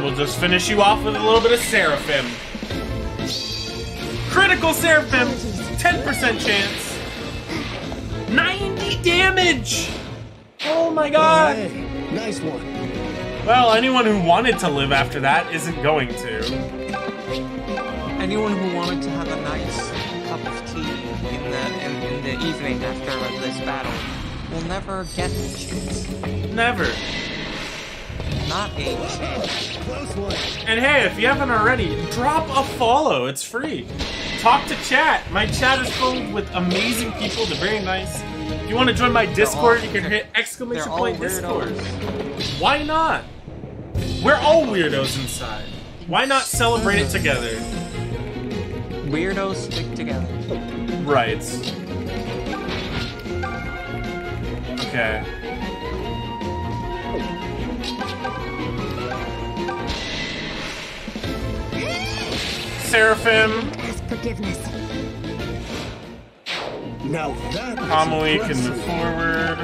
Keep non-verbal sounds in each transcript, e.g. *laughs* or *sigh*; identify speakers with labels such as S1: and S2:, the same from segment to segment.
S1: And we'll just finish you off with a little bit of Seraphim. Critical Seraphim! 10% chance. 90 damage! Oh my god!
S2: Hey, nice one.
S1: Well, anyone who wanted to live after that isn't going to.
S3: Anyone who wanted to have a nice cup of tea in the in, in the evening after this battle will never get the chance.
S1: Never.
S3: Not a chance.
S2: Close one.
S1: And hey, if you haven't already, drop a follow. It's free. Talk to chat. My chat is filled with amazing people. They're very nice. If you want to join my Discord, you can hit exclamation point Discord. Why not? We're all weirdos inside. Why not celebrate it together?
S3: Weirdos stick together.
S1: Right. Okay. Seraphim,
S4: Ask forgiveness.
S2: Now that was
S1: Kamui can move forward.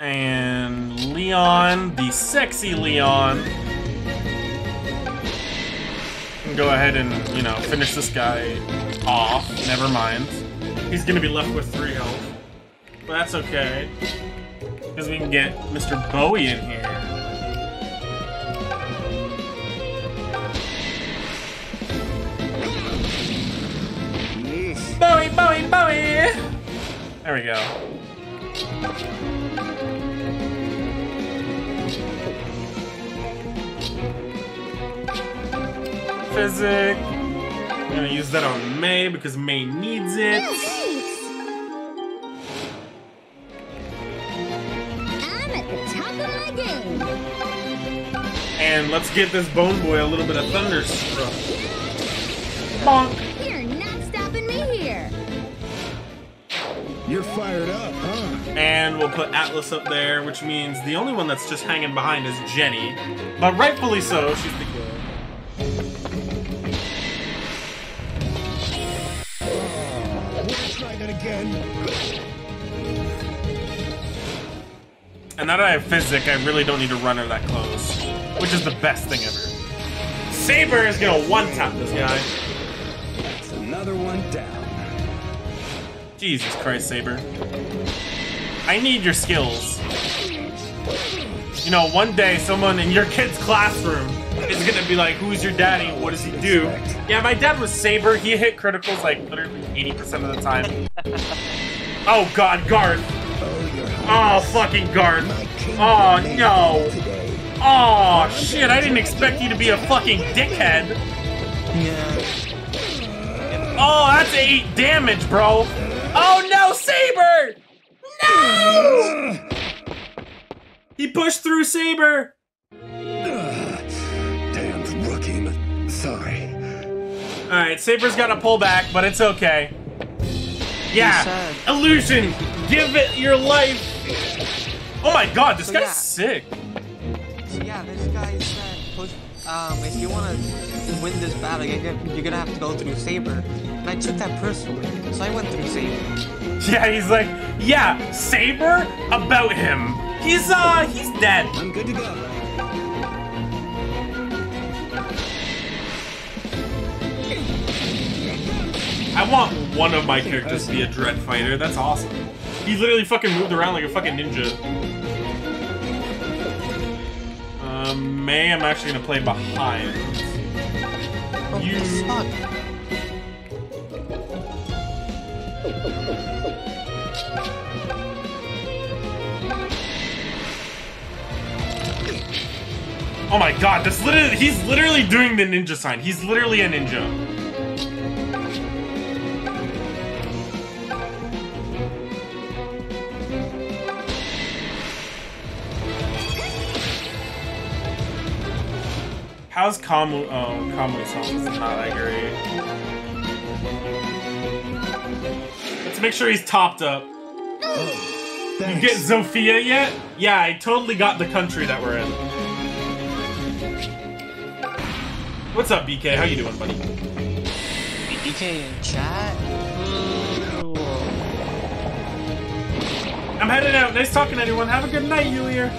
S1: And Leon, the sexy Leon, can go ahead and, you know, finish this guy off. Never mind. He's gonna be left with three health. But that's okay. Because we can get Mr. Boey in here. Boey, Boey, Boey! There we go. Physic. I'm gonna use that on Mae because Mae needs it. Let's get this Bone Boy a little bit of Thunderstruck. Bonk.
S4: You're not stopping me here.
S2: You're fired up, huh?
S1: And we'll put Atlas up there, which means the only one that's just hanging behind is Genny. But rightfully so, she's the girl.
S2: We'll try that again.
S1: And now that I have Physic, I really don't need to run her that close. Which is the best thing ever. Saber is gonna one-tap this guy.
S2: That's another one down.
S1: Jesus Christ, Saber. I need your skills. You know, one day someone in your kid's classroom is gonna be like, who's your daddy? What does he do? Yeah, my dad was Saber. He hit criticals like literally 80% of the time. *laughs* oh god, Garth.
S2: Oh,
S1: Oh, fucking Garth. Oh, no.
S2: It
S1: Oh, shit, I didn't expect you to be a fucking dickhead.
S3: Yeah.
S1: Oh, that's eight damage, bro. Oh no, Saber! No! He pushed through Saber.
S2: Ugh. Damned rookie. Sorry.
S1: All right, Saber's got to pull back, but it's okay. Yeah, illusion. Give it your life. Oh my god, this
S3: So,
S1: guy's
S3: yeah.
S1: sick.
S3: Yeah, this guy said, push, um, if you want to win this battle, you're gonna, you're gonna have to go through Saber. And I took that personally, so I went through Saber.
S1: Yeah, he's like, yeah, Saber about him. He's uh, he's dead.
S2: I'm good to go.
S1: I want one of my characters to be a dread fighter. That's awesome. He literally fucking moved around like a fucking ninja. Mae, I'm actually gonna play behind.
S3: Oh,
S1: You-. Oh my god, this literally, he's literally doing the ninja sign. He's literally a ninja. How's Kamu? Oh, Kamu's health is not that great. Let's make sure he's topped up.
S2: Oh,
S1: You get Zofia yet? Yeah, I totally got the country that we're in. What's up, BK? How you doing, buddy?
S3: BK in chat?
S1: I'm heading out. Nice talking, everyone. Have a good night, Yulia.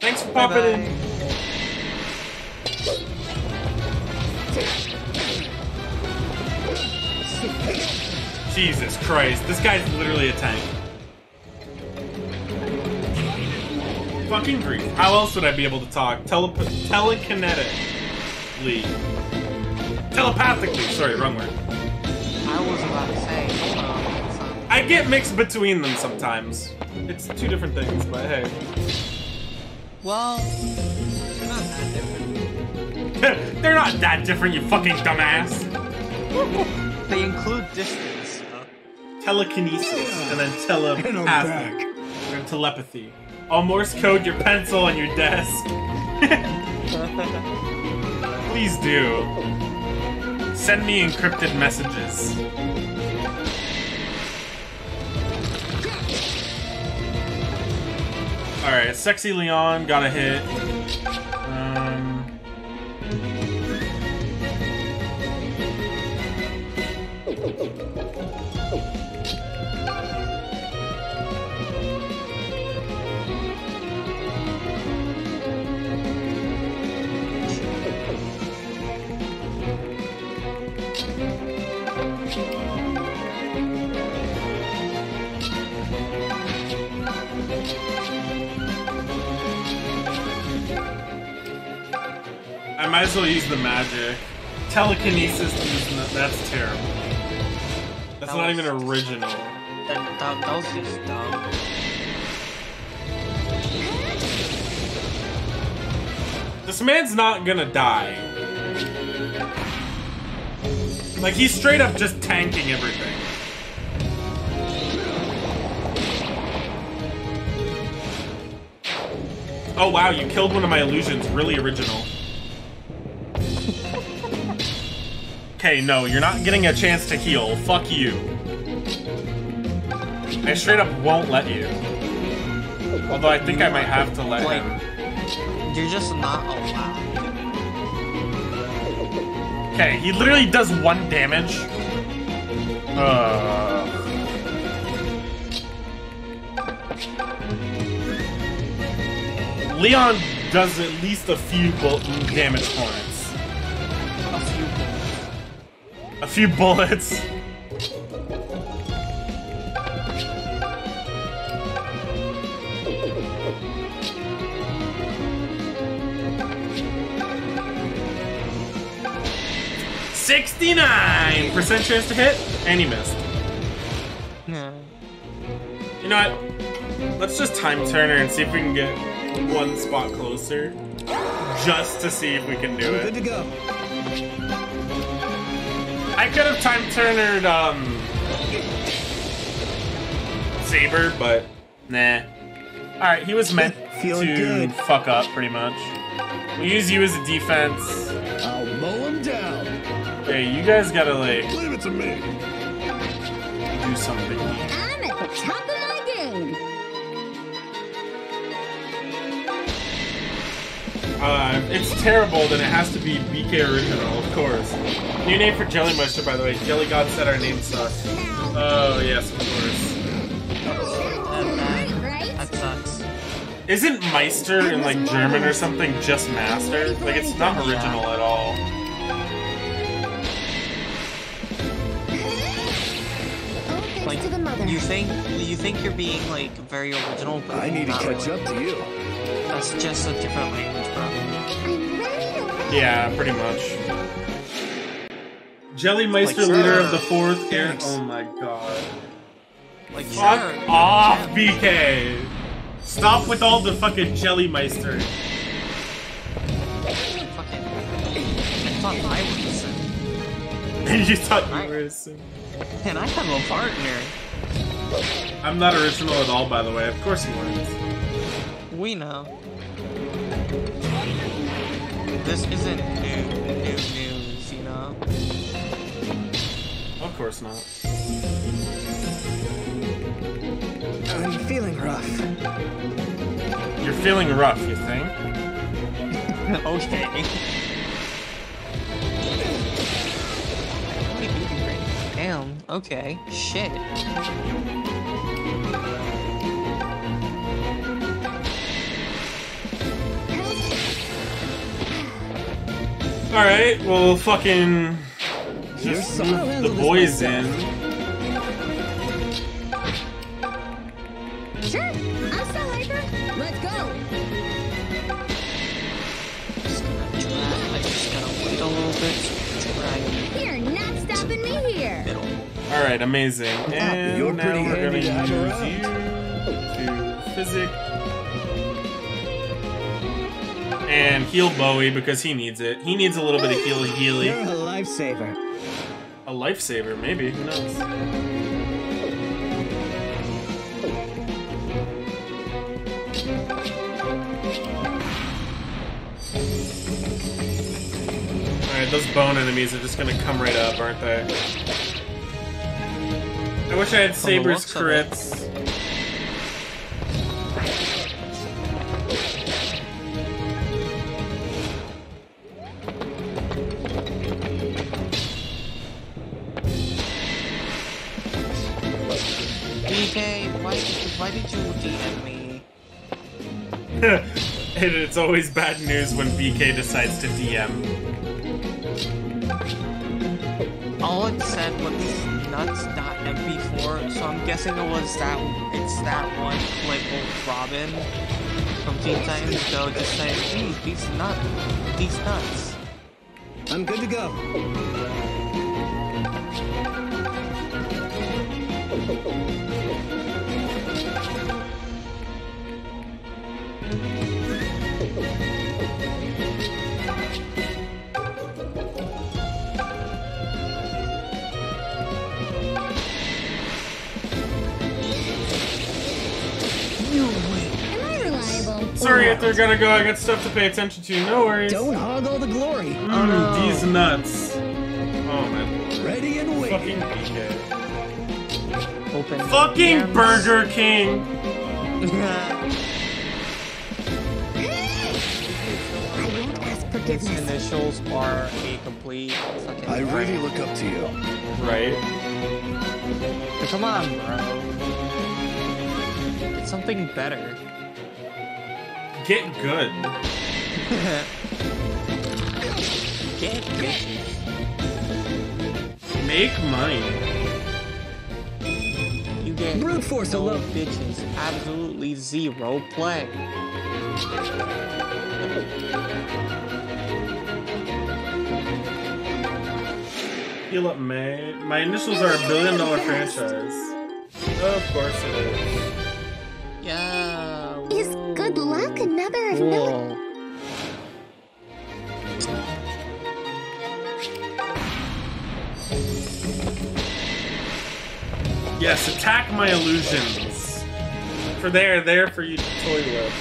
S1: Thanks for popping
S3: Bye-bye.
S1: in. Jesus Christ, this guy's literally a tank. Fucking grief. How else would I be able to talk? Tele telekinetically. Telepathically, sorry, wrong word.
S3: I was about to say, hold on. it's not-
S1: I get mixed between them sometimes. It's two different things, but hey.
S3: Well, they're not that different. *laughs*
S1: They're not that different, you fucking dumbass.
S3: They include distance.
S1: Telekinesis and then
S2: And I'm back.
S1: telepathy. Or telepathy. I'll Morse code your pencil on your desk. *laughs* Please do. Send me encrypted messages. Alright, sexy Leon got a hit. Um, I might as well use the magic. Telekinesis, that's terrible. That's
S3: That
S1: not
S3: was-
S1: even original.
S3: that, that, that was just dumb.
S1: This man's not gonna die. Like, he's straight up just tanking everything. Oh wow, you killed one of my illusions. Really original. Okay, no, you're not getting a chance to heal. Fuck you. I straight up won't let you. Although I think I might have to let
S3: Like-
S1: him.
S3: You're just not allowed.
S1: Okay, he literally does one damage. Uh. Leon does at least a few damage points.
S3: A few bullets.
S1: Sixty-nine percent chance to hit, and he missed.
S3: Yeah.
S1: You know what? Let's just time turner and see if we can get one spot closer, just to see if we can do it.
S2: Good to go.
S1: I could have time turnered um Saber, but nah. All right, he was meant *laughs*
S2: Feeling
S1: to
S2: good.
S1: fuck up pretty much. We use you as a defense.
S2: I'll mow him down.
S1: Hey, you guys gotta like
S2: Leave it to me.
S1: do something. Uh, it's terrible then it has to be BK original, of course. New name for Jelly Meister, by the way. Jelly God said our name sucks. Oh yes, of course.
S3: That, that,
S4: Right?
S3: that sucks.
S1: Isn't Meister in like German or something just Master? Like it's not original at all.
S3: Like,
S4: to the mother.
S3: you think you think you're being like very original, but
S2: I need to
S3: not
S2: catch
S3: really.
S2: up to you.
S3: That's just a different language, bro.
S4: I'm ready to rock.
S1: Yeah, pretty much. Jelly Meister,
S3: Like,
S1: leader
S3: sure.
S1: of the uh, fourth air.
S2: Thanks.
S1: Oh my god.
S3: Like,
S1: Fuck
S3: sure,
S1: off. BK! Stop with all the fucking Jelly Meister.
S3: Fucking. I thought I was a *laughs*
S1: you thought you
S3: Right.
S1: were a sim.
S3: And I have a partner.
S1: I'm not original at all, by the way. Of course you weren't.
S3: We know. This isn't new, new news, you know?
S1: Of course not.
S2: Oh, I'm feeling rough.
S1: You're feeling rough, you think? *laughs*
S3: okay. Damn, okay. Shit.
S1: Alright, well, fucking. Just move the boys in.
S4: Sure. I'm still hyper. Let's go.
S3: I just gotta wait a little bit.
S4: You're not stopping me here.
S3: middle.
S1: Alright, amazing. And
S2: You're
S1: now
S2: pretty
S1: we're gonna
S2: handy to have
S1: use you to physic. And heal Boey because he needs it. He needs a little bit of heal
S2: You're
S1: healy.
S2: a lifesaver.
S1: A lifesaver, maybe. Who knows? Alright, those bone enemies are just gonna come right up, aren't they? I wish I had Saber's
S3: looks it.
S1: crits.
S3: Why did you DM me? *laughs*
S1: and it's always bad news when BK decides to DM.
S3: All it said was nuts.mp4, so I'm guessing it was that it's that one clip of Robin from Teen Titans Go just saying, "Geez, these nuts, these nuts."
S2: I'm good to go.
S1: Sorry if they're gonna go, I got stuff to pay attention to. No worries.
S2: Don't hog all the glory.
S1: Mm, These nuts. Oh my
S2: Ready and
S1: fucking
S2: waiting.
S1: BK.
S3: Open
S1: Fucking
S3: DMs.
S1: Burger King!
S4: I won't ask
S3: Its
S4: forgiveness.
S3: initials are a complete fucking.
S2: I really
S3: prank.
S2: look up to you.
S1: Right?
S3: Come on, bro. It's something better.
S1: Get good.
S3: Get bitches.
S1: Make money.
S3: You get
S2: Brute force
S3: no
S2: alone.
S3: bitches. Absolutely zero play.
S1: Heal up Mae. My initials are a billion dollar franchise. Of course it is.
S4: Luck another of mil-
S1: Yes, attack my illusions. For they are there for you to toy with.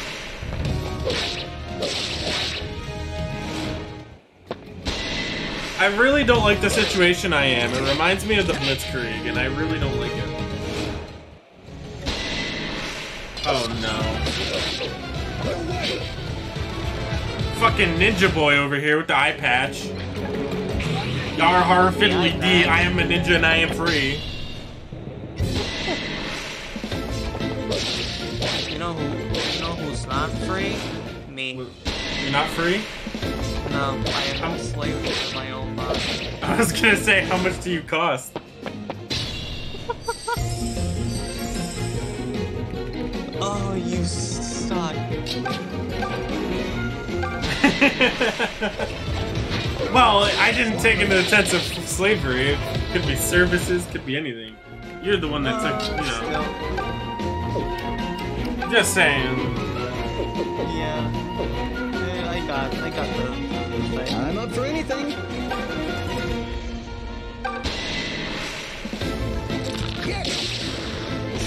S1: I really don't like the situation I am. It reminds me of the Blitzkrieg, and I really don't like it. Oh no. Fucking Ninja Boy over here with the eye patch. Yar har fiddly dee, I am a ninja and I am free.
S3: You know who? You know who's not free? Me.
S1: You're not free?
S3: No, I am a slave to my own body. *laughs*
S1: I was gonna say, how much do you cost? *laughs*
S3: Oh, you suck. *laughs*
S1: well, I didn't take into offense of slavery. It could be services, could be anything. You're the one that took, you know. Just saying.
S3: Yeah. Yeah, I got, I got the, the.
S2: I'm up for anything.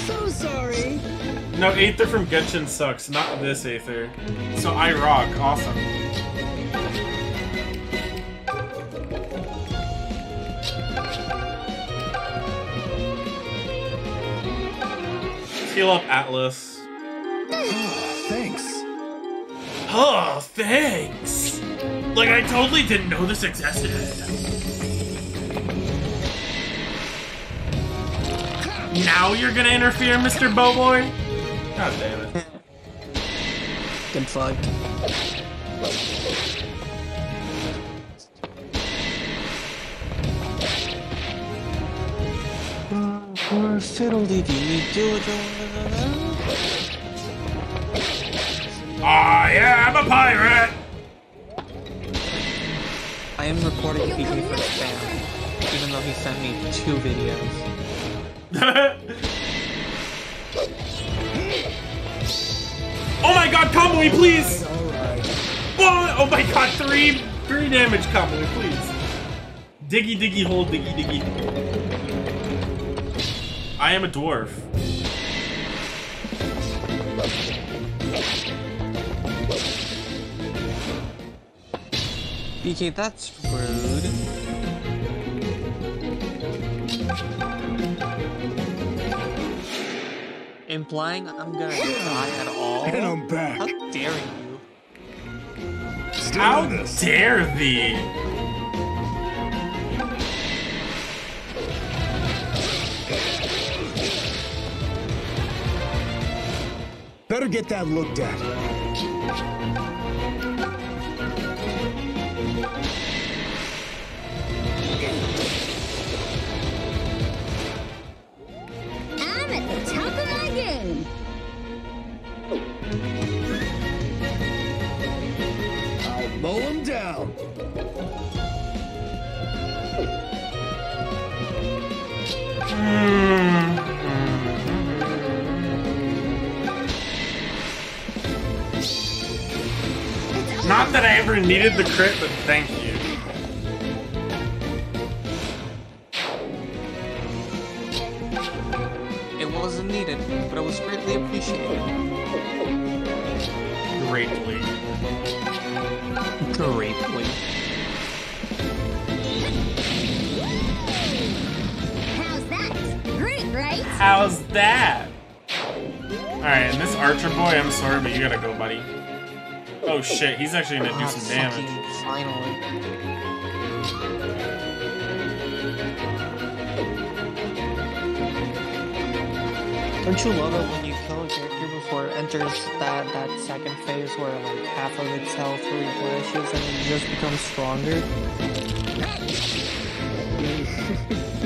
S2: So sorry.
S1: No, Aether from Genshin sucks, not this Aether. So I rock, awesome. Heal up Atlas.
S2: Thanks.
S1: Oh, thanks! Like, I totally didn't know this existed. Now you're gonna interfere, Mr. Bowboy? God damn it.
S3: Get fucked. Or fiddly dee do
S1: Ah, yeah, I'm a pirate.
S3: I am recording PJ for spam, even though he sent me two videos. *laughs*
S1: oh my god, combo, please!
S2: All right.
S1: Oh, oh my god, three, three damage combo, please. Diggy, diggy, hold, diggy, diggy. I am a dwarf.
S3: BK, that's rude. Implying I'm gonna die at all?
S2: And I'm back.
S3: How dare you?
S2: Still
S1: How
S2: this.
S1: dare thee?
S2: Better get that looked at.
S4: I'm at the top of my game.
S2: I'll mow him down.
S1: Not that I ever needed the crit, but thank Oh shit, he's actually gonna do some damage.
S3: Finally. Don't you love it when you kill a character before it enters that, that second phase where like half of its health replenishes and it just becomes stronger? *laughs*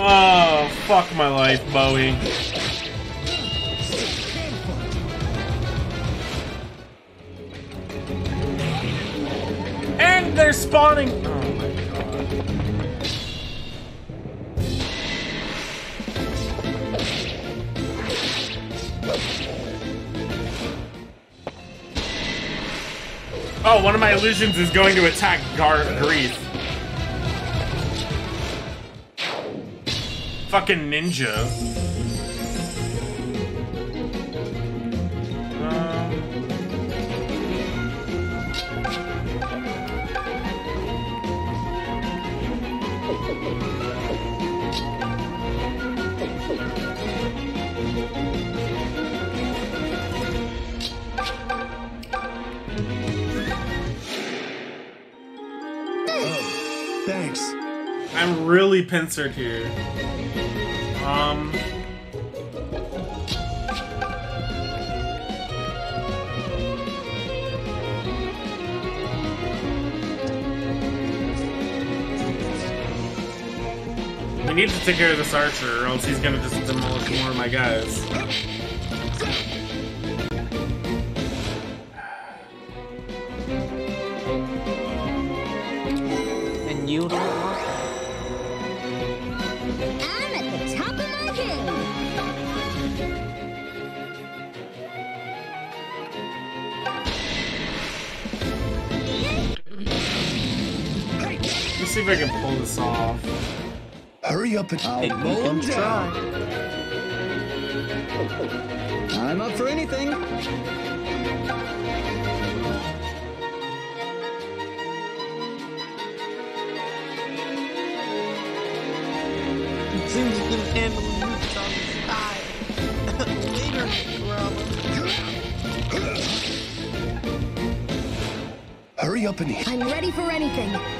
S1: Oh, fuck my life, Boey. And they're spawning. Oh my god. Oh, one of my illusions is going to attack Gar Grease. Fucking ninja.
S2: Thanks.
S1: I'm really pincered here. Um. We need to take care of this archer, or else he's gonna just demolish more of my guys. If I can pull this off.
S2: Hurry up and I'll
S3: it.
S2: mow him down.
S3: try.
S5: I'm up for anything.
S3: Seems you can handle nukes on the sky. *laughs* Later, Kurama.
S2: Hurry up and eat.
S4: I'm ready for anything.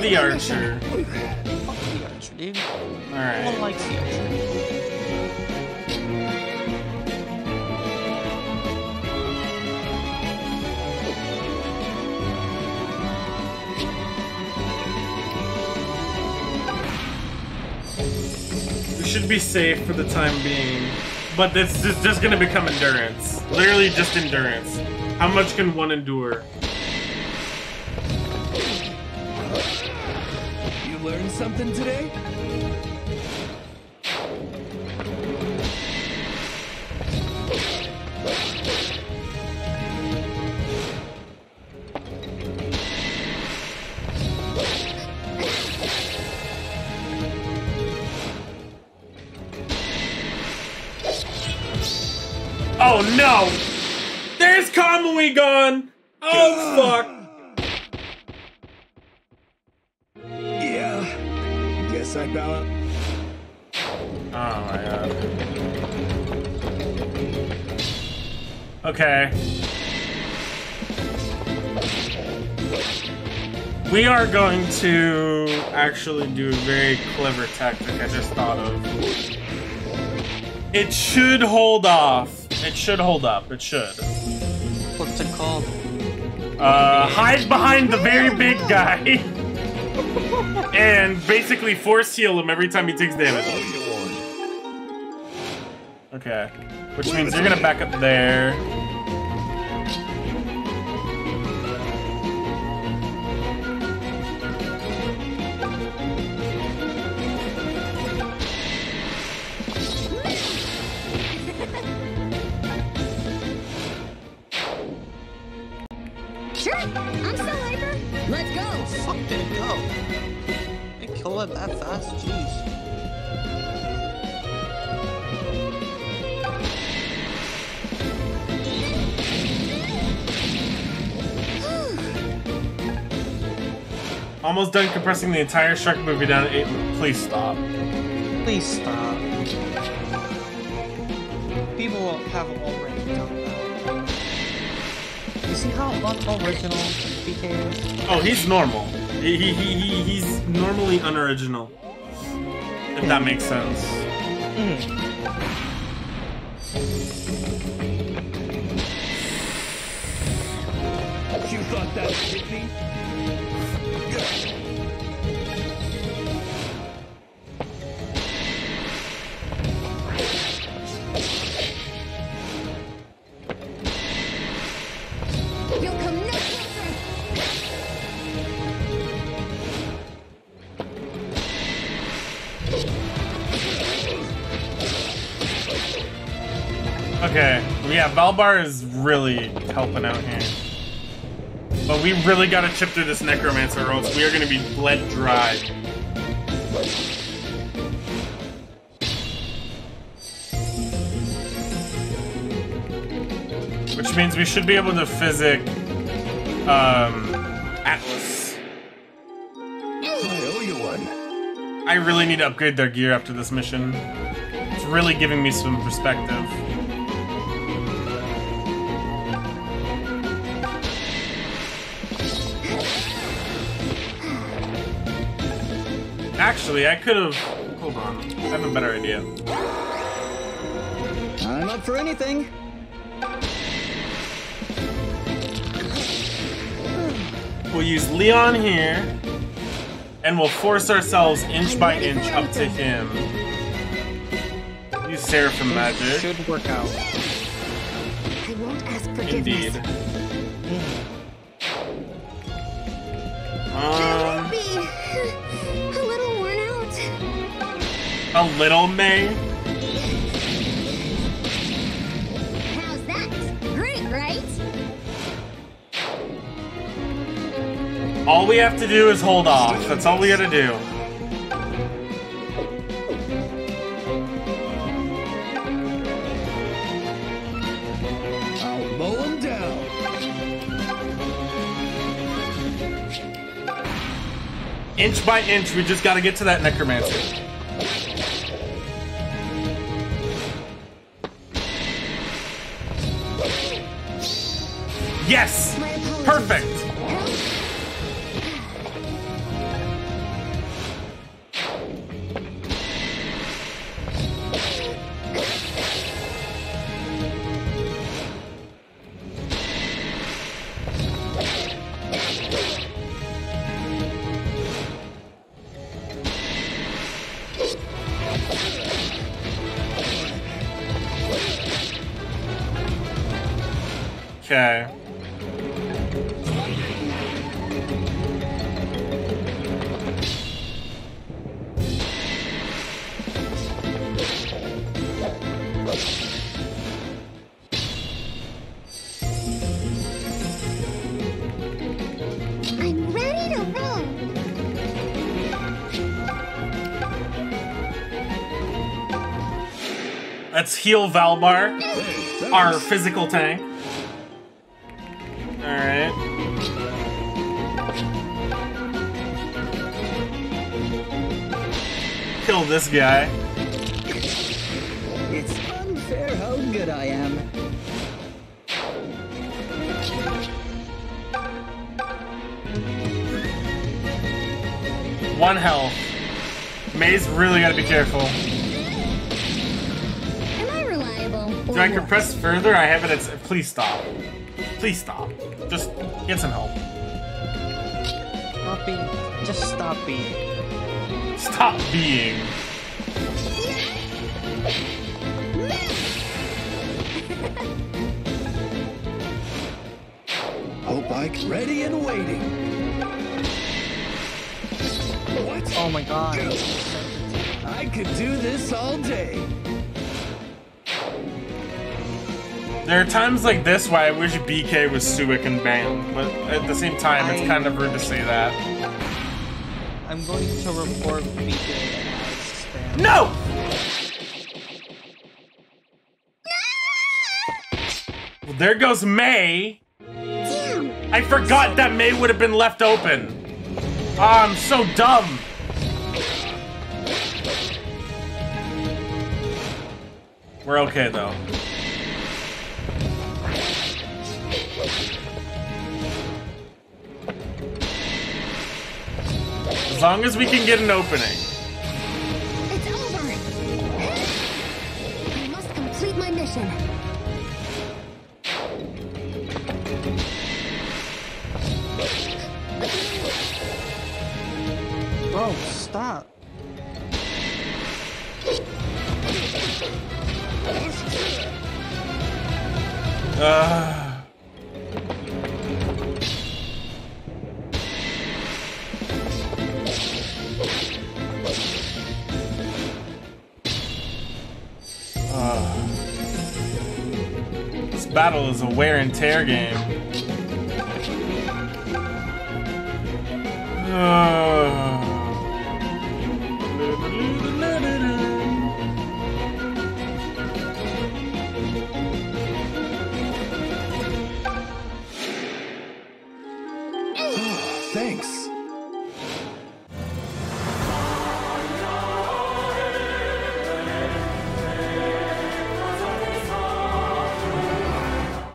S1: The archer.
S3: Fuck the archer, dude. No one
S1: Alright.
S3: likes the archer.
S1: We should be safe for the time being. But this is just gonna become endurance. Literally just endurance. How much can one endure?
S2: You learned something today?
S1: Oh no! There's Kamui gone! Oh fuck!
S2: Yeah. Guess I bow out.
S1: Oh my god. Okay. We are going to actually do a very clever tactic I just thought of. It should hold off. It should hold up. It should.
S3: What's it called?
S1: Uh, hide behind the very big guy. *laughs* and basically force heal him every time he takes damage. Okay. Which means you're gonna back up there. Almost done compressing the entire shark movie down to eight. Please stop.
S3: Please stop. People will have already done that. You see how unoriginal PK is?
S1: Oh, he's normal. He, he, he, he, he's normally unoriginal. If that makes sense.
S2: You thought that would hit me?
S1: Okay, yeah, Valbar is really helping out here. But we really gotta chip through this Necromancer or else we are gonna be bled dry. Which means we should be able to physic um Atlas.
S2: I owe you one.
S1: I really need to upgrade their gear after this mission. It's really giving me some perspective. Actually, I could have. Hold on. I have a better idea.
S5: I'm up for anything.
S1: We'll use Leon here, and we'll force ourselves inch by inch up to him. Use Seraphim magic.
S3: Should work out.
S4: I won't ask forgiveness.
S1: Indeed. Um,
S4: a little
S1: Mae.
S4: How's that? Great, right?
S1: All we have to do is hold off. That's all we gotta do.
S2: I'll mow him down.
S1: Inch by inch, we just gotta get to that necromancer. Yes! Perfect! Okay. Heal Valbar, our physical tank. Alright. Kill this guy.
S5: It's unfair how good I am.
S1: One health. Mae's really gotta be careful. Do I compress further? I have it at. Please stop. Please stop. Just get some help.
S3: Stop being. Just stop being.
S1: Stop being.
S2: Hope I ready and waiting. What?
S3: Oh my god.
S2: I could do this all day.
S1: There are times like this why I wish BK was Suic and banned, but at the same time, it's
S3: I-
S1: kind of rude to say that.
S3: I'm going to report BK as spam.
S1: No! Well, there goes Mae.
S4: Damn.
S1: I forgot that Mae would have been left open. Ah, I'm so dumb. We're okay though. As long as we can get an opening.
S4: It's over. I must complete my mission.
S3: Bro, stop.
S1: Uh, battle is a wear and tear game. *sighs* *sighs*